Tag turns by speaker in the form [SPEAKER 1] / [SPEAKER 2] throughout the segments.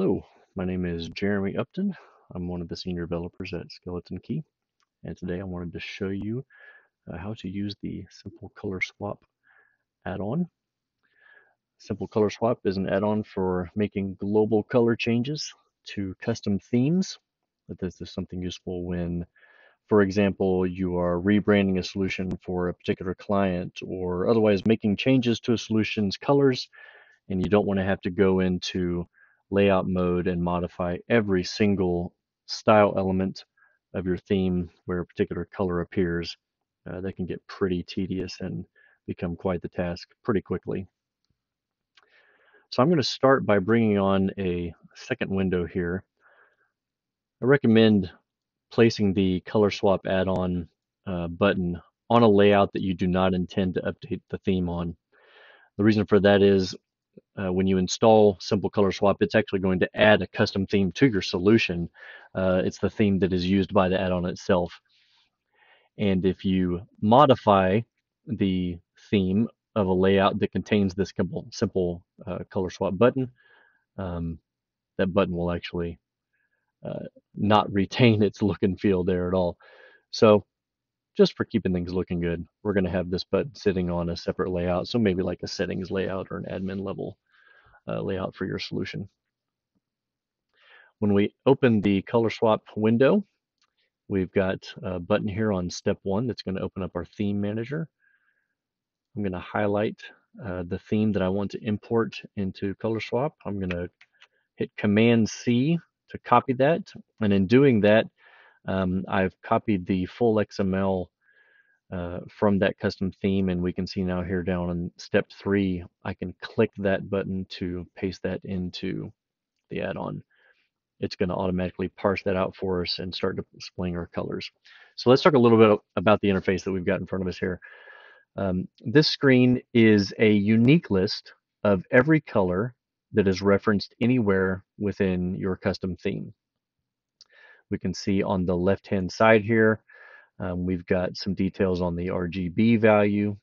[SPEAKER 1] Hello, my name is Jeremy Upton. I'm one of the senior developers at Skeleton Key, and today I wanted to show you uh, how to use the SimpleKolorswap add-on. SimpleKolorswap is an add-on for making global color changes to custom themes. But this is something useful when, for example, you are rebranding a solution for a particular client or otherwise making changes to a solution's colors and you don't want to have to go into layout mode and modify every single style element of your theme where a particular color appears. Uh, that can get pretty tedious and become quite the task pretty quickly. So I'm going to start by bringing on a second window here. I recommend placing the color swap add-on uh, button on a layout that you do not intend to update the theme on. The reason for that is uh, when you install SimpleKolorswap, it's actually going to add a custom theme to your solution. Uh, it's the theme that is used by the add-on itself. And if you modify the theme of a layout that contains this simple uh, color swap button, um, that button will actually uh, not retain its look and feel there at all. So just for keeping things looking good, we're going to have this button sitting on a separate layout. So maybe like a settings layout or an admin level uh, layout for your solution. When we open the color swap window, we've got a button here on step one that's going to open up our theme manager. I'm going to highlight uh, the theme that I want to import into color swap. I'm going to hit command C to copy that. And in doing that, um, I've copied the full XML uh, from that custom theme and we can see now here down in step three, I can click that button to paste that into the add-on. It's going to automatically parse that out for us and start displaying our colors. So let's talk a little bit about the interface that we've got in front of us here. Um, this screen is a unique list of every color that is referenced anywhere within your custom theme. We can see on the left-hand side here, um, we've got some details on the RGB value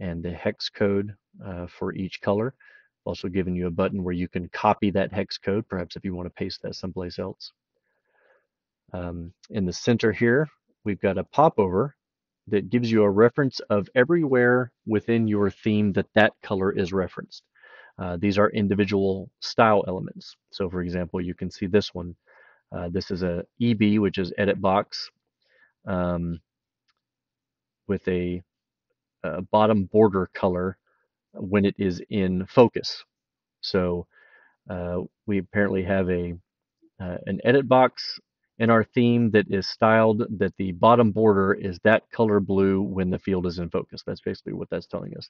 [SPEAKER 1] and the hex code uh, for each color. Also giving you a button where you can copy that hex code, perhaps if you want to paste that someplace else. Um, in the center here, we've got a popover that gives you a reference of everywhere within your theme that that color is referenced. Uh, these are individual style elements. So for example, you can see this one uh, this is a EB, which is edit box, um, with a, a, bottom border color when it is in focus. So uh, we apparently have a uh, an edit box in our theme that is styled that the bottom border is that color blue when the field is in focus. That's basically what that's telling us.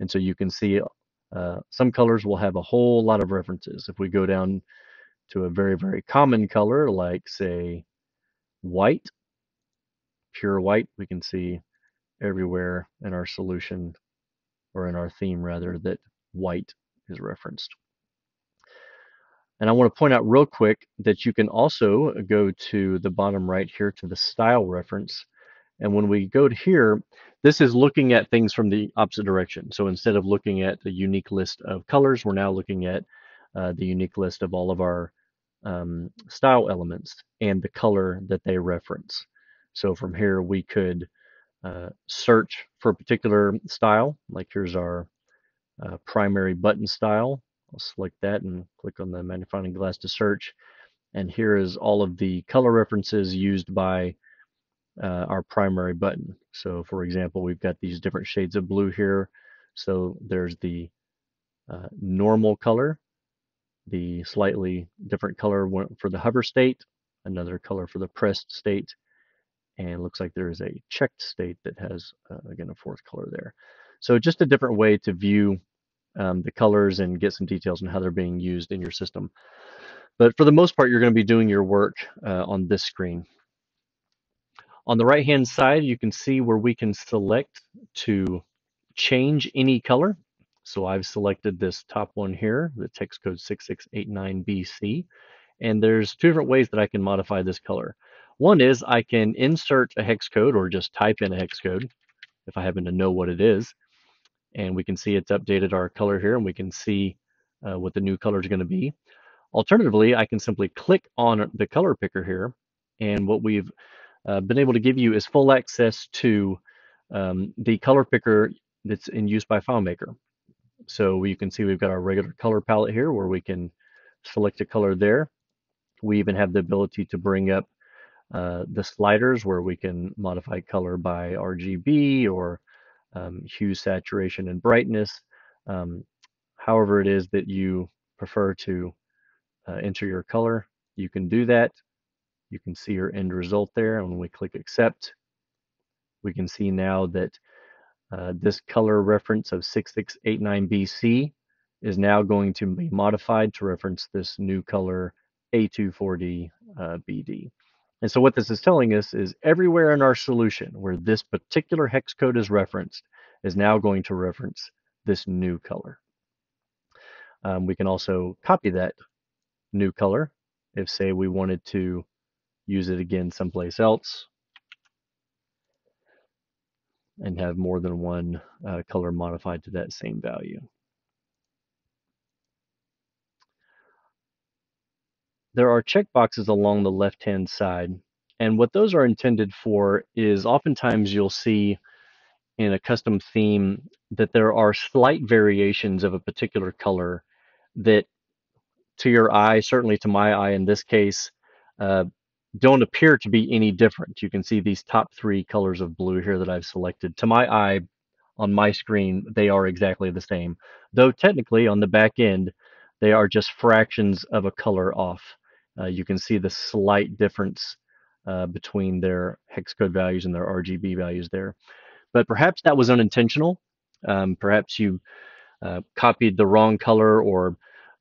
[SPEAKER 1] And so you can see uh, some colors will have a whole lot of references. If we go down to a very, very common color like, say, white, pure white, we can see everywhere in our solution, or in our theme rather, that white is referenced. And I want to point out real quick that you can also go to the bottom right here to the style reference. And when we go to here, this is looking at things from the opposite direction. So instead of looking at the unique list of colors, we're now looking at uh, the unique list of all of our um, style elements and the color that they reference. So from here we could uh, search for a particular style, like here's our uh, primary button style. I'll select that and click on the magnifying glass to search. And here is all of the color references used by uh, our primary button. So for example, we've got these different shades of blue here. So there's the uh, normal color, the slightly different color for the hover state, another color for the pressed state, and looks like there is a checked state that has, uh, again, a fourth color there. So just a different way to view um, the colors and get some details on how they're being used in your system. But for the most part, you're going to be doing your work uh, on this screen. On the right-hand side, you can see where we can select to change any color. So I've selected this top one here, the hex code 6689BC, and there's two different ways that I can modify this color. One is I can insert a hex code or just type in a hex code if I happen to know what it is. And we can see it's updated our color here and we can see uh, what the new color is going to be. Alternatively, I can simply click on the color picker here, and what we've uh, been able to give you is full access to um, the color picker that's in use by FileMaker. So you can see we've got our regular color palette here where we can select a color there. We even have the ability to bring up uh, the sliders where we can modify color by RGB or um, hue, saturation, and brightness. Um, however it is that you prefer to uh, enter your color, you can do that. You can see your end result there. And when we click accept, we can see now that uh, this color reference of 6689 BC is now going to be modified to reference this new color A24D uh. And so what this is telling us is everywhere in our solution where this particular hex code is referenced is now going to reference this new color. Um, we can also copy that new color if say we wanted to use it again someplace else and have more than one uh, color modified to that same value. There are checkboxes along the left-hand side, and what those are intended for is oftentimes you'll see in a custom theme that there are slight variations of a particular color that to your eye, certainly to my eye in this case, uh, don't appear to be any different. You can see these top three colors of blue here that I've selected. To my eye, on my screen, they are exactly the same. Though technically on the back end, they are just fractions of a color off. Uh, you can see the slight difference uh, between their hex code values and their RGB values there. But perhaps that was unintentional. Um, perhaps you uh, copied the wrong color or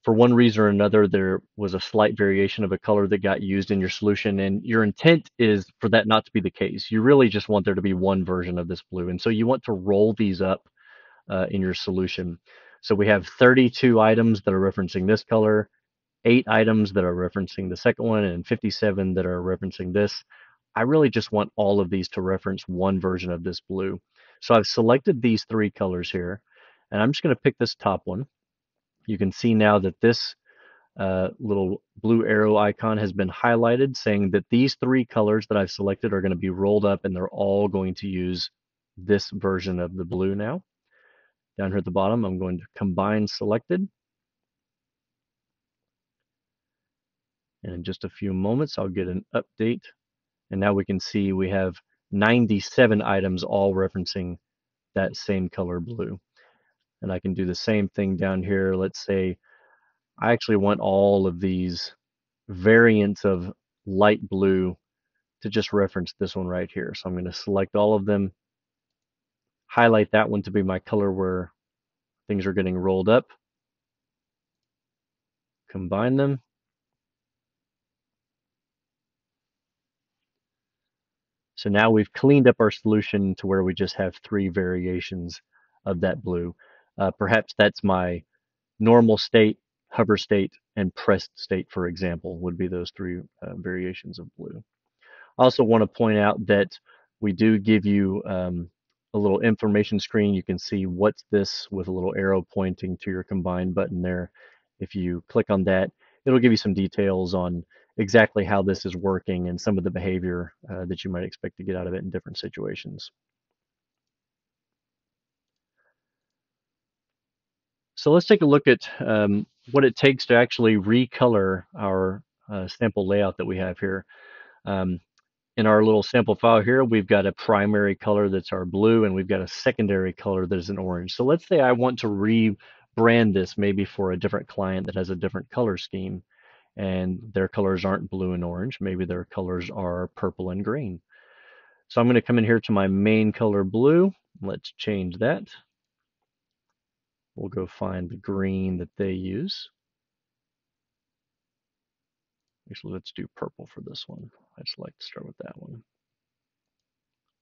[SPEAKER 1] for one reason or another, there was a slight variation of a color that got used in your solution, and your intent is for that not to be the case. You really just want there to be one version of this blue, and so you want to roll these up uh, in your solution. So we have 32 items that are referencing this color, eight items that are referencing the second one, and 57 that are referencing this. I really just want all of these to reference one version of this blue. So I've selected these three colors here, and I'm just going to pick this top one you can see now that this uh, little blue arrow icon has been highlighted saying that these three colors that I've selected are going to be rolled up and they're all going to use this version of the blue now. Down here at the bottom, I'm going to combine selected. And in just a few moments, I'll get an update. And now we can see we have 97 items all referencing that same color blue. And I can do the same thing down here. Let's say I actually want all of these variants of light blue to just reference this one right here. So I'm going to select all of them, highlight that one to be my color where things are getting rolled up, combine them. So now we've cleaned up our solution to where we just have three variations of that blue. Uh, perhaps that's my normal state, hover state, and pressed state, for example, would be those three uh, variations of blue. I also want to point out that we do give you um, a little information screen. You can see what's this with a little arrow pointing to your combine button there. If you click on that, it'll give you some details on exactly how this is working and some of the behavior uh, that you might expect to get out of it in different situations. So let's take a look at um, what it takes to actually recolor our uh, sample layout that we have here. Um, in our little sample file here, we've got a primary color that's our blue, and we've got a secondary color that is an orange. So let's say I want to rebrand this maybe for a different client that has a different color scheme, and their colors aren't blue and orange. Maybe their colors are purple and green. So I'm going to come in here to my main color blue. Let's change that. We'll go find the green that they use. Actually, let's do purple for this one. I just like to start with that one.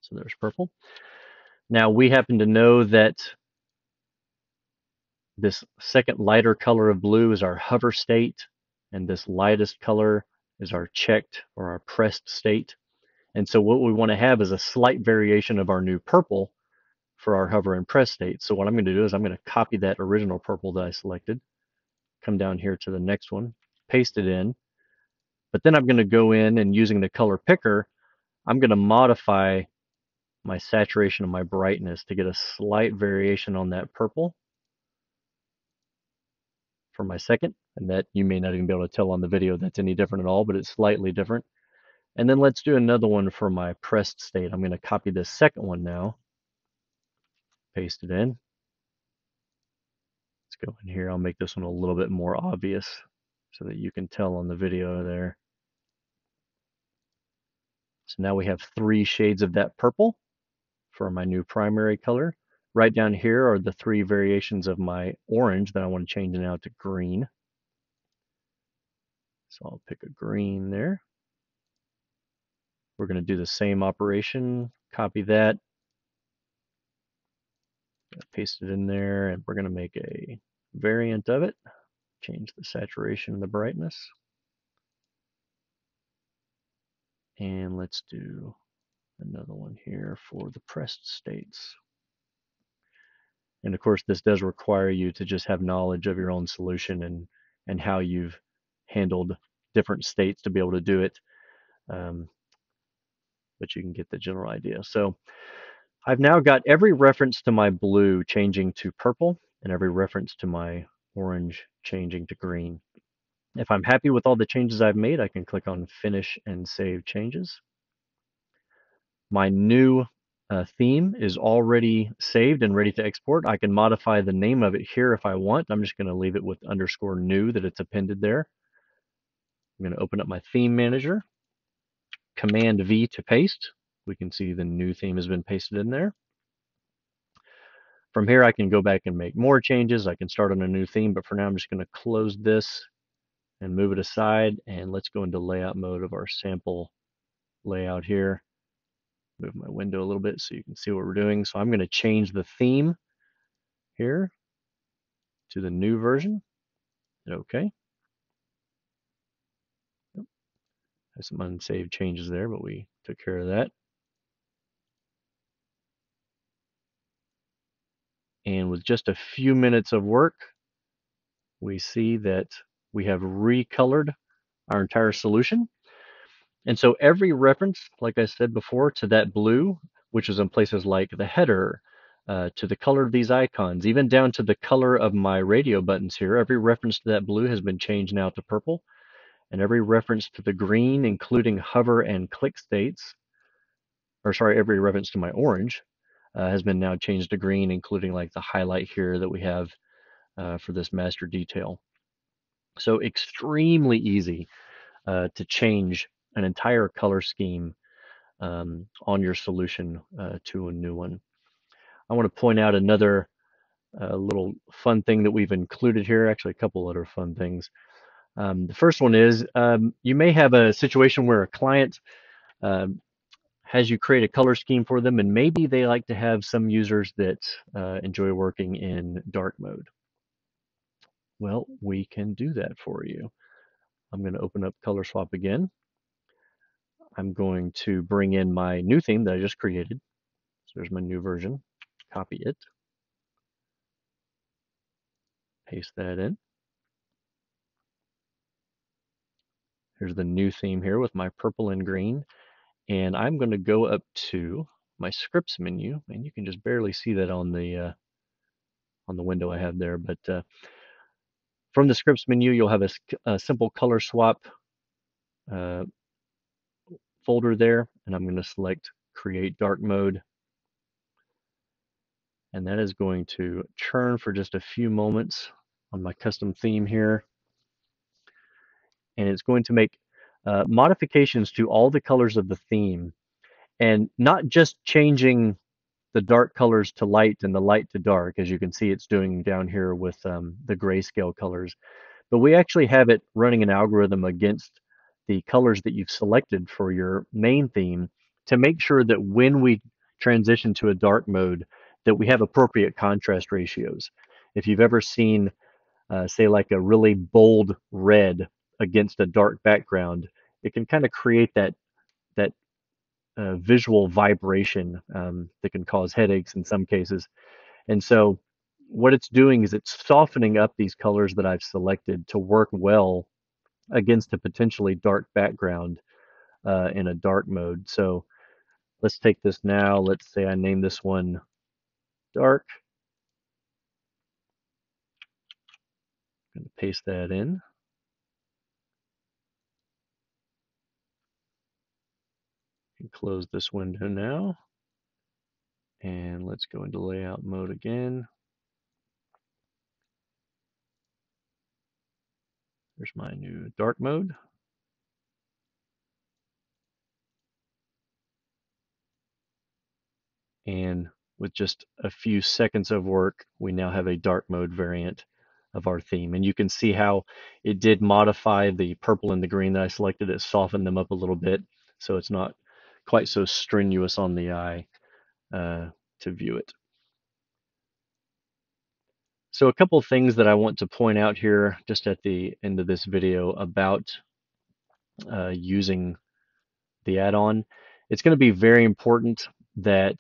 [SPEAKER 1] So there's purple. Now we happen to know that this second lighter color of blue is our hover state, and this lightest color is our checked or our pressed state. And so what we want to have is a slight variation of our new purple for our hover and press state. So what I'm going to do is I'm going to copy that original purple that I selected, come down here to the next one, paste it in. But then I'm going to go in and using the color picker, I'm going to modify my saturation and my brightness to get a slight variation on that purple for my second. And that you may not even be able to tell on the video that's any different at all, but it's slightly different. And then let's do another one for my pressed state. I'm going to copy this second one now, paste it in. Let's go in here. I'll make this one a little bit more obvious so that you can tell on the video there. So now we have three shades of that purple for my new primary color. Right down here are the three variations of my orange that I want to change now to green. So I'll pick a green there. We're going to do the same operation, copy that, paste it in there, and we're going to make a variant of it. Change the saturation and the brightness. And let's do another one here for the pressed states. And of course, this does require you to just have knowledge of your own solution and, and how you've handled different states to be able to do it. Um, but you can get the general idea. So I've now got every reference to my blue changing to purple and every reference to my orange changing to green. If I'm happy with all the changes I've made, I can click on Finish and Save Changes. My new uh, theme is already saved and ready to export. I can modify the name of it here if I want. I'm just going to leave it with underscore new that it's appended there. I'm going to open up my theme manager, Command V to paste. We can see the new theme has been pasted in there. From here, I can go back and make more changes. I can start on a new theme, but for now, I'm just going to close this and move it aside. And let's go into layout mode of our sample layout here. Move my window a little bit so you can see what we're doing. So I'm going to change the theme here to the new version. Okay. Yep. Some unsaved changes there, but we took care of that. And with just a few minutes of work, we see that we have recolored our entire solution. And so every reference, like I said before, to that blue, which is in places like the header, uh, to the color of these icons, even down to the color of my radio buttons here, every reference to that blue has been changed now to purple. And every reference to the green, including hover and click states, or sorry, every reference to my orange uh, has been now changed to green, including like the highlight here that we have uh, for this master detail. So extremely easy uh, to change an entire color scheme um, on your solution uh, to a new one. I want to point out another uh, little fun thing that we've included here, actually a couple other fun things. Um, the first one is um, you may have a situation where a client um, has you create a color scheme for them and maybe they like to have some users that uh, enjoy working in dark mode. Well, we can do that for you. I'm going to open up Color Swap again. I'm going to bring in my new theme that I just created. So there's my new version. Copy it. Paste that in. Here's the new theme here with my purple and green. And I'm going to go up to my scripts menu, and you can just barely see that on the uh, on the window I have there. But uh, from the scripts menu, you'll have a, a simple color swap uh, folder there, and I'm going to select Create Dark Mode. And that is going to churn for just a few moments on my custom theme here. And it's going to make uh, modifications to all the colors of the theme and not just changing the dark colors to light and the light to dark, as you can see it's doing down here with um, the grayscale colors. But we actually have it running an algorithm against the colors that you've selected for your main theme to make sure that when we transition to a dark mode, that we have appropriate contrast ratios. If you've ever seen, uh, say, like a really bold red against a dark background, it can kind of create that that uh, visual vibration um, that can cause headaches in some cases. And so what it's doing is it's softening up these colors that I've selected to work well against a potentially dark background uh, in a dark mode. So let's take this now. Let's say I name this one dark. I'm going to paste that in. And close this window now. And let's go into layout mode again. There's my new dark mode. And with just a few seconds of work, we now have a dark mode variant of our theme. And you can see how it did modify the purple and the green that I selected. It softened them up a little bit so it's not quite so strenuous on the eye uh, to view it. So a couple things that I want to point out here just at the end of this video about uh, using the add-on. It's going to be very important that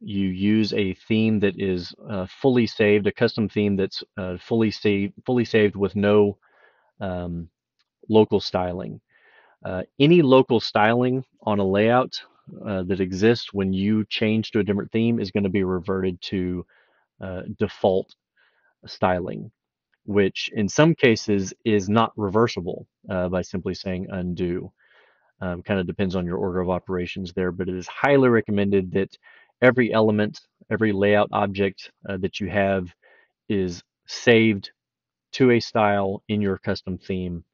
[SPEAKER 1] you use a theme that is uh, fully saved, a custom theme that's uh, fully saved, fully saved with no um, local styling. Uh, any local styling on a layout uh, that exists when you change to a different theme is going to be reverted to uh, default styling, which in some cases is not reversible uh, by simply saying undo. Um, kind of depends on your order of operations there, but it is highly recommended that every element, every layout object uh, that you have is saved to a style in your custom theme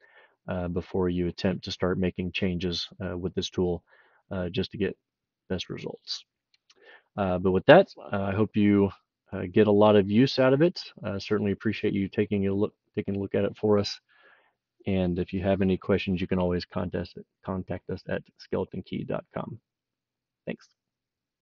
[SPEAKER 1] before you attempt to start making changes uh, with this tool uh, just to get best results. Uh, but with that, I hope you get a lot of use out of it. certainly appreciate you taking a look taking a look at it for us. And if you have any questions, you can always contact, contact us at skeletonkey.com. Thanks.